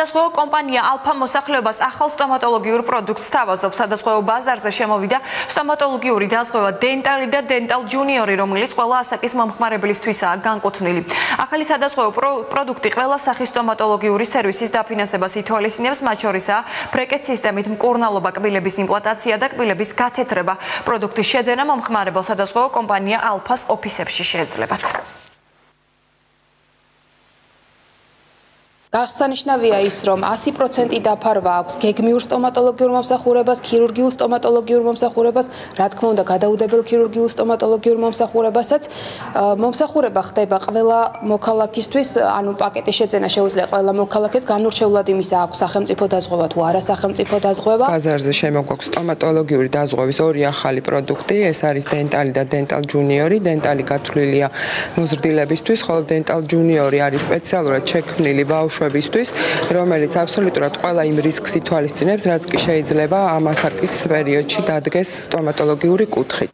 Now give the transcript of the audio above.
სხვადასხვა კომპანია ალფა მოსახლეობას ახალ სტომატოლოგიურ პროდუქტს თავაზობს. სხვადასხვა ბაზარზე შემოვიდა სტომატოლოგიური დაზღვევა დენტალი და დენტალ ჯუნიორი, რომელიც ყველა ასაკის მომხმარებლისთვისაა განკუთვნილი. ახალი სხვადასხვა პროდუქტი ყველა სახის სტომატოლოგიური სერვისის დაფინანსებას ითვალისწინებს, მათ შორისაა ბრეკეტ სისტემით მკურნალობა, კბილების იმპლანტაცია და კბილების გათეთრება. პროდუქტის შეძენა მომხმარებელ სხვადასხვა კომპანია ალფას ოფისებში შეეძლებათ. გახსანიშნავია ის, რომ 100% დაფარვა აქვს გეგმიურ სტომატოლოგიურ მომსახურებას, ქირურგიულ სტომატოლოგიურ მომსახურებას, რა თქმა უნდა, გადაუდებელ ქირურგიულ სტომატოლოგიურ მომსახურებასაც. მომსახურება ხდება ყველა მოქალაქისთვის, ანუ პაკეტის შეძენა შეუძლია ყველა მოქალაქეს, განურჩეულად იმისა აქვს სახელმწიფო დაზღვევა თუ არა სახელმწიფო დაზღვევა. ბაზარზე შემოგვაქვს სტომატოლოგიური დაზღვევის ორი ახალი პროდუქტი, ეს არის დენტალი და დენტალ ჯუნიორი. დენტალი გათვლილია მოზრდილებისთვის, ხოლო დენტალ ჯუნიორი არის სპეციალურად შექმნილი ბავშვ ბავშვებისთვის, რომელიც აბსოლუტურად ყველა იმ რისკს ითვალისწინებს, რაც კი შეიძლება ამ ასაკის პერიოდში დადგეს სტომატოლოგიური კუთხით.